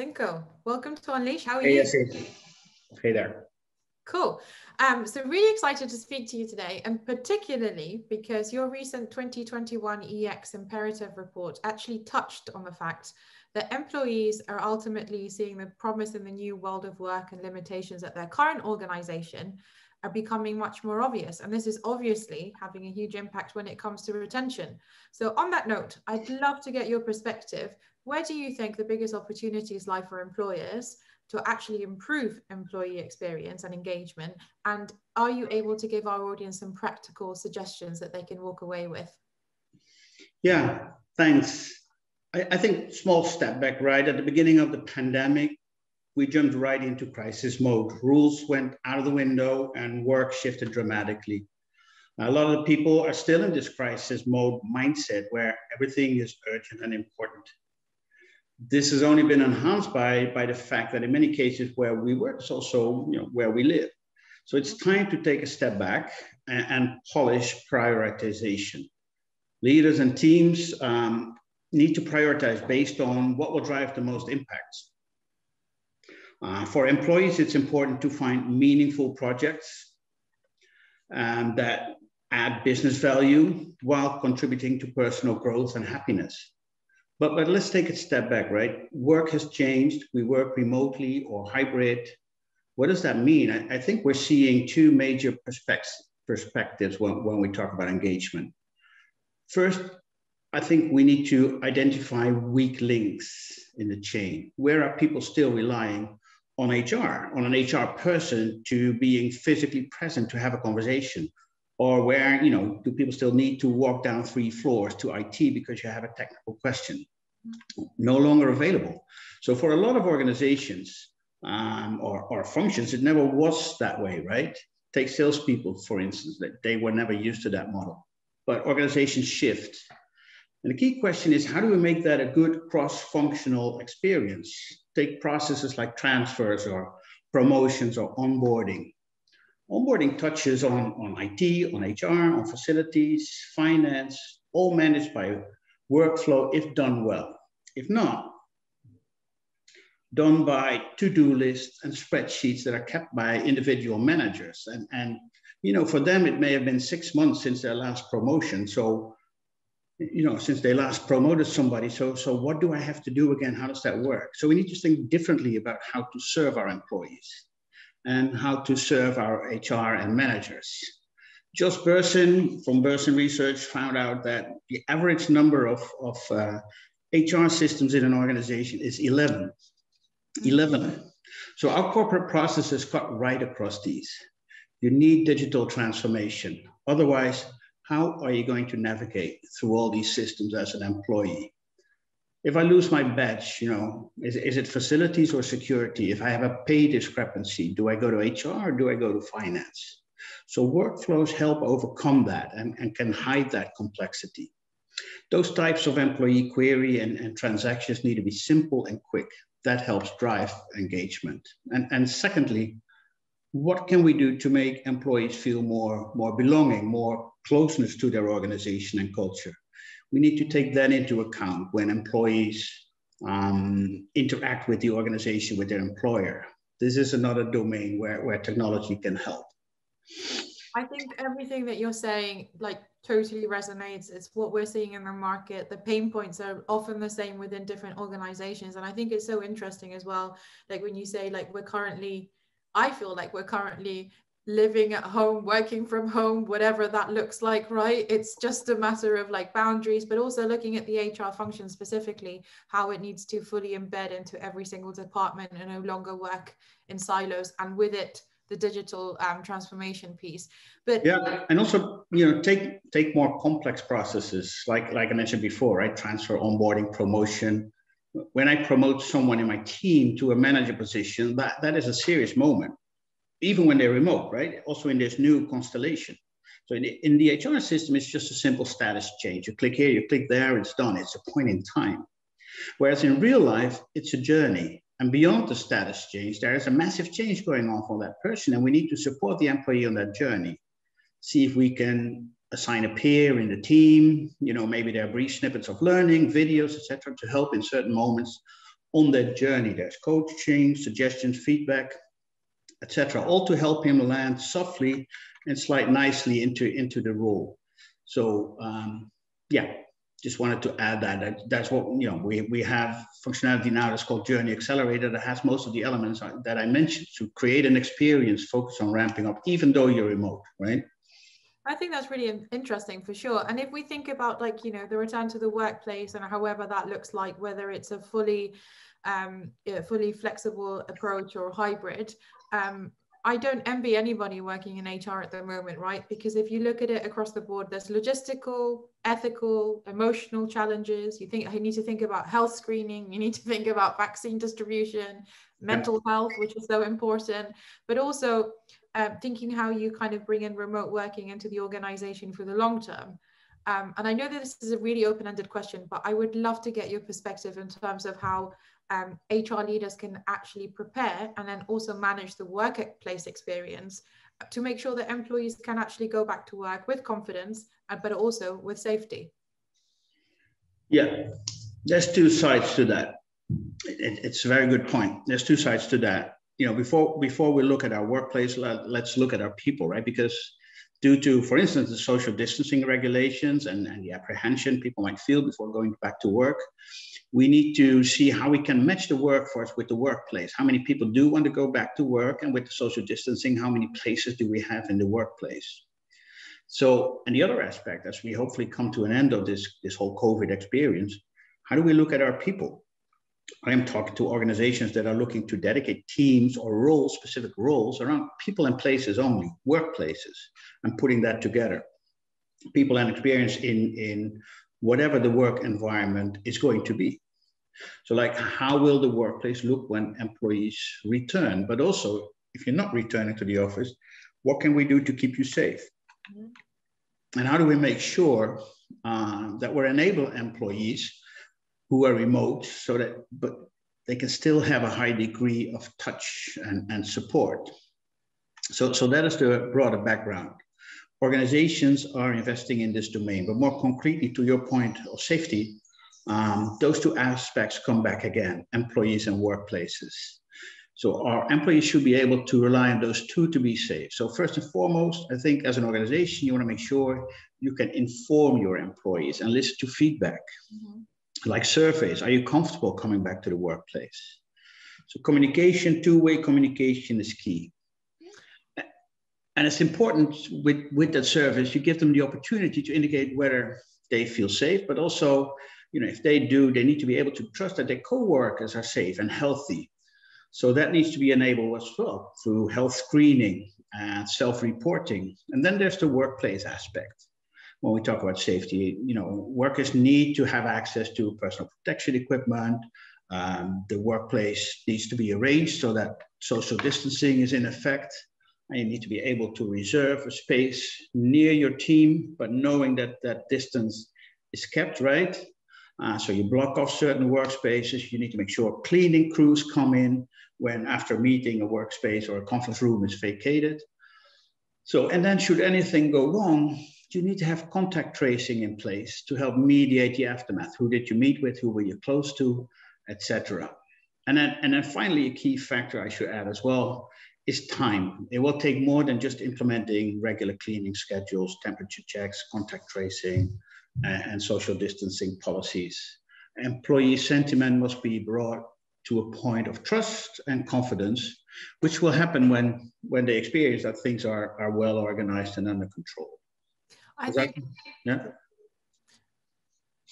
Synco. Welcome to Unleash. How are hey, you? Yes, hey there. Cool. Um, so really excited to speak to you today, and particularly because your recent 2021 EX Imperative report actually touched on the fact that employees are ultimately seeing the promise in the new world of work and limitations at their current organization are becoming much more obvious. And this is obviously having a huge impact when it comes to retention. So, on that note, I'd love to get your perspective. Where do you think the biggest opportunities lie for employers to actually improve employee experience and engagement? And are you able to give our audience some practical suggestions that they can walk away with? Yeah, thanks. I, I think small step back, right? At the beginning of the pandemic, we jumped right into crisis mode. Rules went out of the window and work shifted dramatically. A lot of people are still in this crisis mode mindset where everything is urgent and important. This has only been enhanced by, by the fact that in many cases where we work is also you know, where we live. So it's time to take a step back and, and polish prioritization. Leaders and teams um, need to prioritize based on what will drive the most impact. Uh, for employees, it's important to find meaningful projects um, that add business value while contributing to personal growth and happiness. But, but let's take a step back, right? Work has changed. We work remotely or hybrid. What does that mean? I, I think we're seeing two major perspectives when, when we talk about engagement. First, I think we need to identify weak links in the chain. Where are people still relying on HR, on an HR person to being physically present to have a conversation? Or where, you know, do people still need to walk down three floors to IT because you have a technical question? No longer available. So for a lot of organizations um, or, or functions, it never was that way, right? Take salespeople, for instance, that they were never used to that model. But organizations shift. And the key question is how do we make that a good cross functional experience? take processes like transfers or promotions or onboarding. Onboarding touches on, on IT, on HR, on facilities, finance, all managed by workflow if done well. If not, done by to-do lists and spreadsheets that are kept by individual managers. And, and you know, for them, it may have been six months since their last promotion. So you know, since they last promoted somebody. So, so what do I have to do again? How does that work? So we need to think differently about how to serve our employees and how to serve our HR and managers. Josh Bersin from Bersin Research found out that the average number of, of uh, HR systems in an organization is 11. 11. So our corporate processes cut right across these. You need digital transformation. Otherwise, how are you going to navigate through all these systems as an employee? If I lose my badge, you know, is, is it facilities or security? If I have a pay discrepancy, do I go to HR or do I go to finance? So workflows help overcome that and, and can hide that complexity. Those types of employee query and, and transactions need to be simple and quick. That helps drive engagement. And, and secondly, what can we do to make employees feel more, more belonging, more closeness to their organization and culture? We need to take that into account when employees um, interact with the organization, with their employer. This is another domain where, where technology can help. I think everything that you're saying, like, totally resonates. It's what we're seeing in the market. The pain points are often the same within different organizations. And I think it's so interesting as well. Like, when you say, like, we're currently I feel like we're currently living at home, working from home, whatever that looks like, right? It's just a matter of like boundaries, but also looking at the HR function specifically, how it needs to fully embed into every single department and no longer work in silos. And with it, the digital um, transformation piece. But yeah, and also you know take take more complex processes like like I mentioned before, right? Transfer, onboarding, promotion, when I promote someone in my team to a manager position, that, that is a serious moment, even when they're remote, right? Also in this new constellation. So in the, in the HR system, it's just a simple status change. You click here, you click there, it's done. It's a point in time. Whereas in real life, it's a journey. And beyond the status change, there is a massive change going on for that person. And we need to support the employee on that journey. See if we can assign a peer in the team. You know, maybe there are brief snippets of learning, videos, etc., to help in certain moments on that journey. There's coaching, suggestions, feedback, etc., all to help him land softly and slide nicely into, into the role. So um, yeah, just wanted to add that, that that's what you know we, we have functionality now that's called journey accelerator that has most of the elements that i mentioned to create an experience focused on ramping up even though you're remote right I think that's really interesting for sure. And if we think about like, you know, the return to the workplace and however that looks like, whether it's a fully um, fully flexible approach or hybrid, um, I don't envy anybody working in HR at the moment, right? Because if you look at it across the board, there's logistical, ethical, emotional challenges. You think you need to think about health screening, you need to think about vaccine distribution, mental health, which is so important, but also uh, thinking how you kind of bring in remote working into the organization for the long term. Um, and I know that this is a really open-ended question, but I would love to get your perspective in terms of how um, HR leaders can actually prepare and then also manage the workplace experience to make sure that employees can actually go back to work with confidence, uh, but also with safety. Yeah, there's two sides to that. It, it's a very good point. There's two sides to that. You know, before before we look at our workplace, let, let's look at our people, right? Because due to, for instance, the social distancing regulations and, and the apprehension people might feel before going back to work, we need to see how we can match the workforce with the workplace. How many people do want to go back to work? And with the social distancing, how many places do we have in the workplace? So, and the other aspect, as we hopefully come to an end of this, this whole COVID experience, how do we look at our people? I am talking to organizations that are looking to dedicate teams or roles, specific roles around people and places only, workplaces, and putting that together. People and experience in, in whatever the work environment is going to be. So, like, how will the workplace look when employees return? But also, if you're not returning to the office, what can we do to keep you safe? Mm-hmm. And how do we make sure uh, that we're enable employees who are remote so that, but they can still have a high degree of touch and, and support? So, so that is the broader background organizations are investing in this domain. But more concretely, to your point of safety, um, those two aspects come back again employees and workplaces. So our employees should be able to rely on those two to be safe. So first and foremost, I think as an organization, you want to make sure you can inform your employees and listen to feedback, mm-hmm. Like surveys. Are you comfortable coming back to the workplace? So communication, two-way communication is key and it's important with, with that service, you give them the opportunity to indicate whether they feel safe, but also, you know, if they do, they need to be able to trust that their co-workers are safe and healthy. So that needs to be enabled as well through health screening and self-reporting. And then there's the workplace aspect. When we talk about safety, you know, workers need to have access to personal protection equipment. Um, the workplace needs to be arranged so that social distancing is in effect and you need to be able to reserve a space near your team, but knowing that that distance is kept right. Uh, so you block off certain workspaces. You need to make sure cleaning crews come in when after meeting a workspace or a conference room is vacated. So, and then should anything go wrong, you need to have contact tracing in place to help mediate the aftermath. Who did you meet with? Who were you close to, etc. And then, and then finally, a key factor I should add as well is time. It will take more than just implementing regular cleaning schedules, temperature checks, contact tracing, and social distancing policies. Employee sentiment must be brought to a point of trust and confidence, which will happen when, when they experience that things are, are well organized and under control. I think, that, yeah.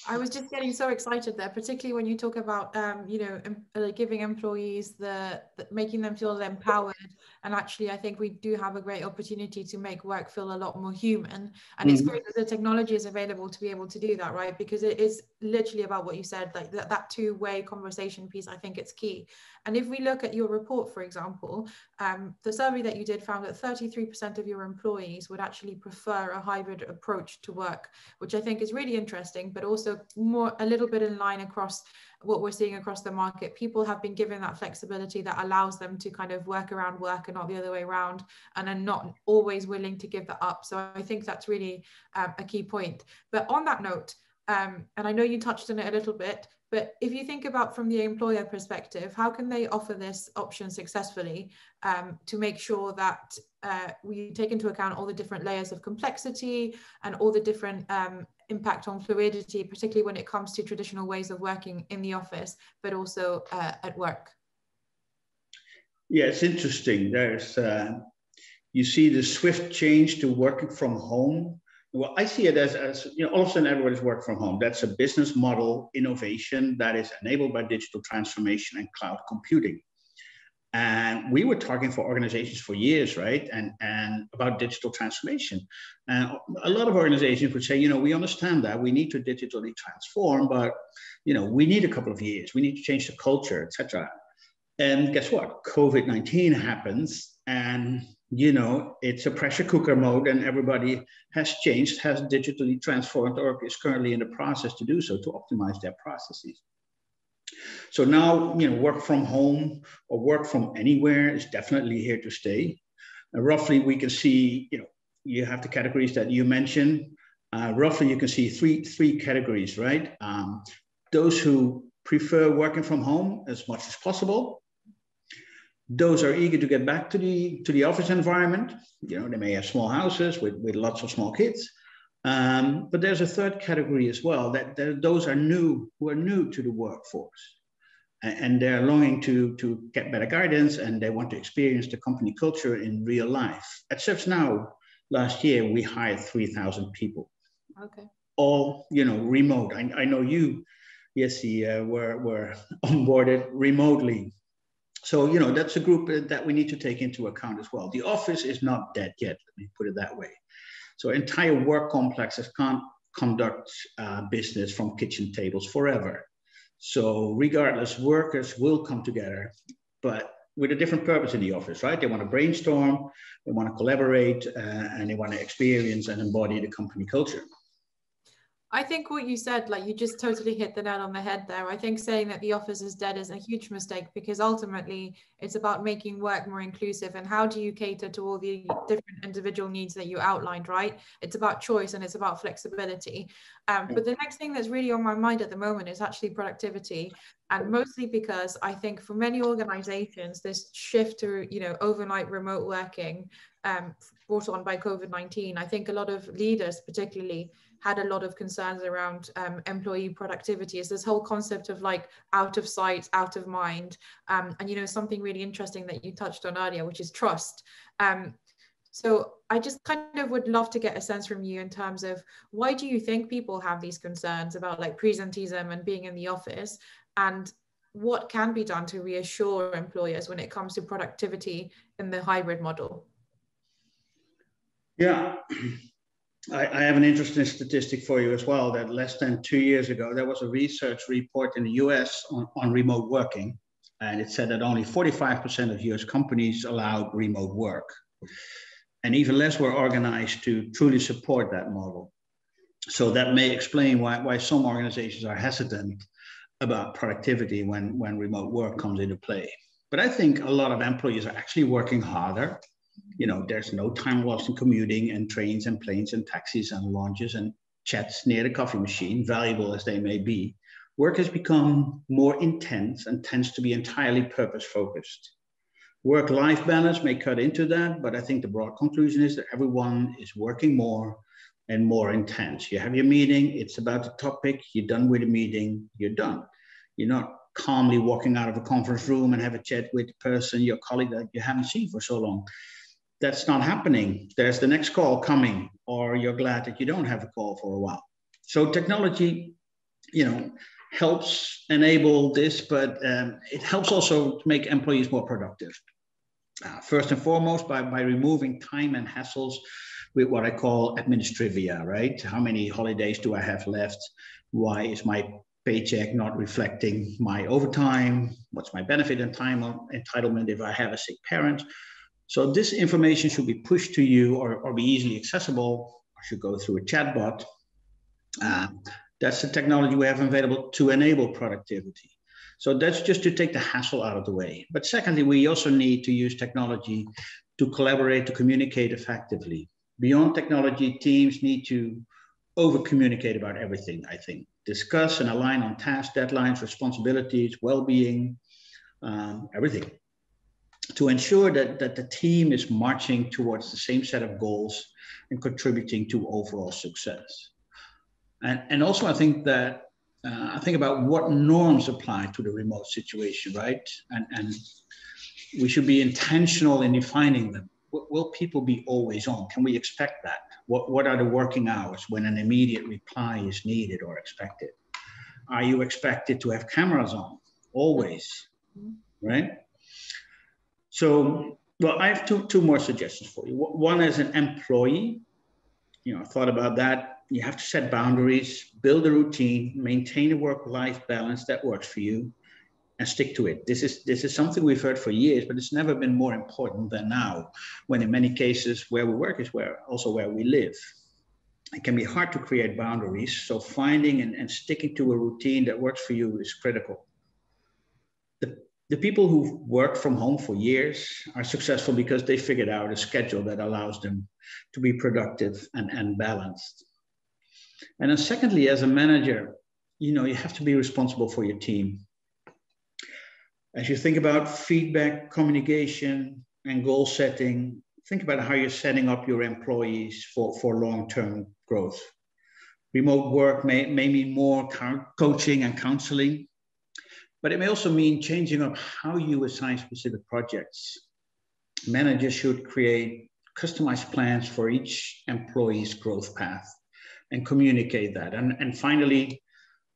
I was just getting so excited there, particularly when you talk about, um, you know, like giving employees the, the, making them feel empowered. And actually, I think we do have a great opportunity to make work feel a lot more human. And mm-hmm. it's great that the technology is available to be able to do that, right? Because it is literally about what you said, like that, that two-way conversation piece. I think it's key. And if we look at your report, for example, um, the survey that you did found that 33% of your employees would actually prefer a hybrid approach to work, which I think is really interesting, but also more a little bit in line across what we're seeing across the market. People have been given that flexibility that allows them to kind of work around work and not the other way around, and are not always willing to give that up. So I think that's really um, a key point. But on that note, Um, and I know you touched on it a little bit, but if you think about from the employer perspective, how can they offer this option successfully um, to make sure that uh, we take into account all the different layers of complexity and all the different um, impact on fluidity, particularly when it comes to traditional ways of working in the office, but also uh, at work? Yeah, it's interesting. There's, uh, you see the swift change to working from home well, I see it as, as you know, all of a sudden everybody's work from home. That's a business model innovation that is enabled by digital transformation and cloud computing. And we were talking for organizations for years, right? And, and about digital transformation. And a lot of organizations would say, you know, we understand that we need to digitally transform, but you know, we need a couple of years. We need to change the culture, etc. And guess what? COVID-19 happens and you know, it's a pressure cooker mode and everybody has changed, has digitally transformed, or is currently in the process to do so to optimize their processes. So now, you know, work from home or work from anywhere is definitely here to stay. Uh, roughly, we can see, you know, you have the categories that you mentioned. Uh, roughly, you can see three three categories, right? Um, those who prefer working from home as much as possible, those are eager to get back to the to the office environment. You know, they may have small houses with, with lots of small kids. Um, but there's a third category as well that, that those are new who are new to the workforce and, and they're longing to to get better guidance and they want to experience the company culture in real life. At ServiceNow last year we hired 3,000 people. Okay. All you know remote. I, I know you, yes, uh, were were onboarded remotely so you know that's a group that we need to take into account as well. The office is not dead yet. Let me put it that way. So entire work complexes can't conduct uh, business from kitchen tables forever. So regardless, workers will come together, but with a different purpose in the office, right? They want to brainstorm, they want to collaborate, uh, and they want to experience and embody the company culture. I think what you said, like you just totally hit the nail on the head there. I think saying that the office is dead is a huge mistake because ultimately it's about making work more inclusive. And how do you cater to all the different individual needs that you outlined, right? It's about choice and it's about flexibility. Um, but the next thing that's really on my mind at the moment is actually productivity. And mostly because I think for many organizations, this shift to, you know, overnight remote working um, brought on by COVID-19, I think a lot of leaders particularly had a lot of concerns around um, employee productivity. Is this whole concept of like out of sight out of mind. Um, and you know something really interesting that you touched on earlier which is trust. Um, so i just kind of would love to get a sense from you in terms of why do you think people have these concerns about like presentism and being in the office? And what can be done to reassure employers when it comes to productivity in the hybrid model yeah I, I, have an interesting statistic for you as well that less than two years ago, there was a research report in the US on, on remote working. And it said that only 45% of US companies allowed remote work. And even less were organized to truly support that model. So that may explain why, why some organizations are hesitant about productivity when, when remote work comes into play. But I think a lot of employees are actually working harder you know, there's no time lost in commuting and trains and planes and taxis and lounges and chats near the coffee machine, valuable as they may be. Work has become more intense and tends to be entirely purpose focused. Work life balance may cut into that, but I think the broad conclusion is that everyone is working more and more intense. You have your meeting, it's about the topic, you're done with the meeting, you're done. You're not calmly walking out of a conference room and have a chat with the person, your colleague that you haven't seen for so long that's not happening. There's the next call coming, or you're glad that you don't have a call for a while. So technology, you know, helps enable this, but um, it helps also to make employees more productive. Uh, first and foremost, by, by removing time and hassles with what I call administrivia, right? How many holidays do I have left? Why is my paycheck not reflecting my overtime? What's my benefit and time entitlement if I have a sick parent? So this information should be pushed to you or, or be easily accessible or should go through a chatbot. Uh, that's the technology we have available to enable productivity. So that's just to take the hassle out of the way. But secondly, we also need to use technology to collaborate, to communicate effectively. Beyond technology, teams need to over communicate about everything, I think. Discuss and align on tasks, deadlines, responsibilities, well being, um, everything. To ensure that, that the team is marching towards the same set of goals and contributing to overall success. And, and also, I think that uh, I think about what norms apply to the remote situation, right? And, and we should be intentional in defining them. Will people be always on? Can we expect that? What, what are the working hours when an immediate reply is needed or expected? Are you expected to have cameras on always? Right? So, well, I have two, two more suggestions for you. One as an employee, you know, I thought about that. You have to set boundaries, build a routine, maintain a work-life balance that works for you, and stick to it. This is this is something we've heard for years, but it's never been more important than now, when in many cases where we work is where also where we live. It can be hard to create boundaries, so finding and, and sticking to a routine that works for you is critical. The, people who've worked from home for years are successful because they figured out a schedule that allows them to be productive and, and balanced. And then secondly, as a manager, you know, you have to be responsible for your team as you think about feedback, communication, and goal setting, think about how you're setting up your employees for, for long-term growth. Remote work may, may mean more coaching and counseling, but it may also mean changing up how you assign specific projects. Managers should create customized plans for each employee's growth path and communicate that. And, and finally,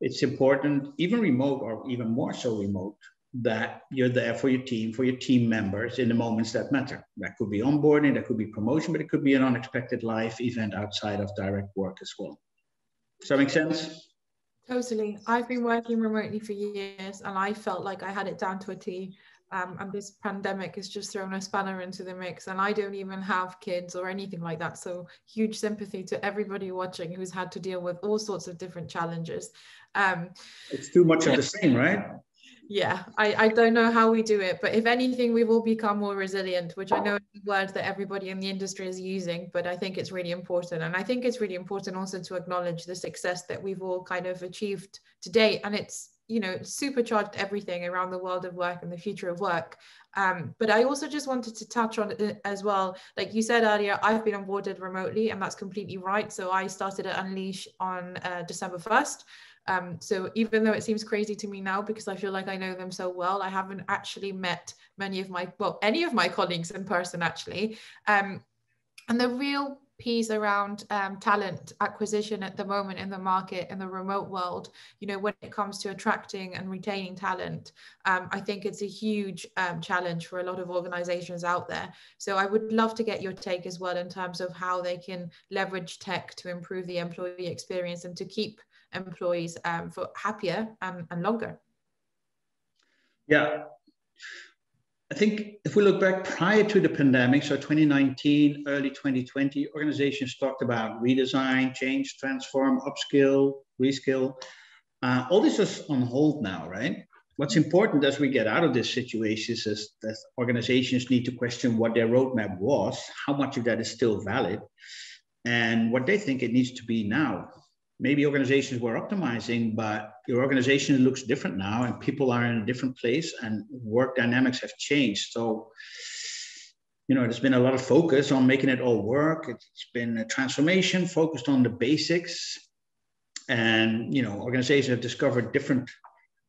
it's important, even remote or even more so remote, that you're there for your team, for your team members in the moments that matter. That could be onboarding, that could be promotion, but it could be an unexpected life event outside of direct work as well. Does that make sense? Totally. I've been working remotely for years and I felt like I had it down to a T. Um, and this pandemic has just thrown a spanner into the mix and i don't even have kids or anything like that so huge sympathy to everybody watching who's had to deal with all sorts of different challenges um, it's too much of the same right yeah I, I don't know how we do it but if anything we will become more resilient which i know is a word that everybody in the industry is using but i think it's really important. And i think it's really important also to acknowledge the success that we've all kind of achieved today and it's you know supercharged everything around the world of work and the future of work. Um, but i also just wanted to touch on it as well. Like you said earlier i've been onboarded remotely and that's completely right. So i started at unleash on uh, december 1st um, so even though it seems crazy to me now because I feel like I know them so well, I haven't actually met many of my, well, any of my colleagues in person actually. Um, and the real piece around um, talent acquisition at the moment in the market in the remote world you know when it comes to attracting and retaining talent um, i think it's a huge um, challenge for a lot of organizations out there so i would love to get your take as well in terms of how they can leverage tech to improve the employee experience and to keep employees um, for happier and, and longer? Yeah. I think if we look back prior to the pandemic, so 2019, early 2020, organizations talked about redesign, change, transform, upskill, reskill. Uh, all this is on hold now, right? What's important as we get out of this situation is that organizations need to question what their roadmap was, how much of that is still valid, and what they think it needs to be now maybe organizations were optimizing, but your organization looks different now and people are in a different place and work dynamics have changed. So, you know, there's been a lot of focus on making it all work. It's been a transformation focused on the basics. And, you know, organizations have discovered different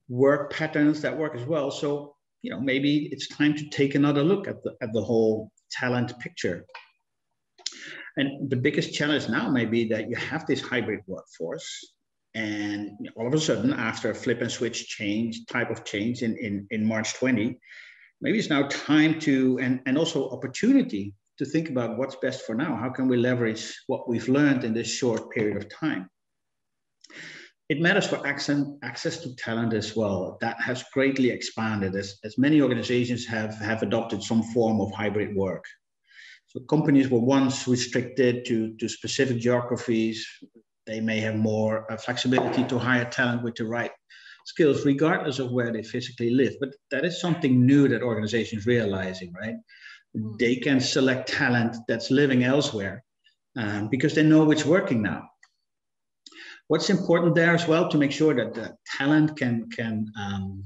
work patterns that work as well. So, you know, maybe it's time to take another look at the, at the whole talent picture. And the biggest challenge now may be that you have this hybrid workforce. And all of a sudden, after a flip and switch change, type of change in, in, in March 20, maybe it's now time to, and, and also opportunity to think about what's best for now. How can we leverage what we've learned in this short period of time? It matters for access, access to talent as well. That has greatly expanded as, as many organizations have, have adopted some form of hybrid work. So companies were once restricted to, to specific geographies. They may have more uh, flexibility to hire talent with the right skills, regardless of where they physically live. But that is something new that organizations realizing, right? Mm. They can select talent that's living elsewhere um, because they know it's working now. What's important there as well to make sure that the talent can can um,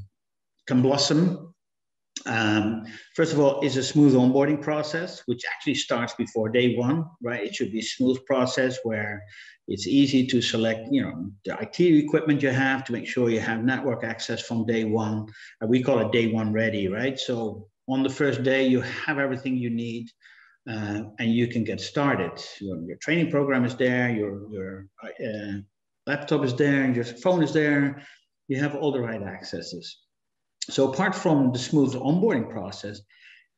can blossom. Um, first of all, is a smooth onboarding process, which actually starts before day one, right? It should be a smooth process where it's easy to select, you know, the IT equipment you have to make sure you have network access from day one. Uh, we call it day one ready, right? So on the first day, you have everything you need uh, and you can get started. Your, your, training program is there, your, your uh, laptop is there, and your phone is there, you have all the right accesses. So apart from the smooth onboarding process,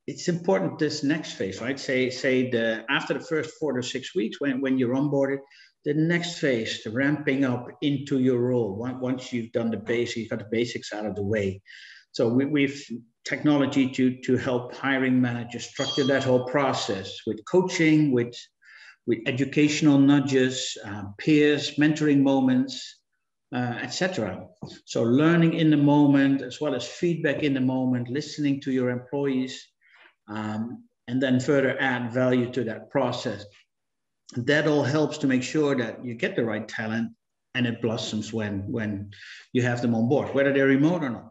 it's important this next phase, right? Say, say the after the first four to six weeks when, when you're onboarded, the next phase, the ramping up into your role. Once you've done the basics, you've got the basics out of the way. So we, we've technology to, to help hiring managers structure that whole process with coaching, with, with educational nudges, uh, peers, mentoring moments, uh, etc. So learning in the moment, as well as feedback in the moment, listening to your employees, um, and then further add value to that process. That all helps to make sure that you get the right talent and it blossoms when, when you have them on board, whether they're remote or not.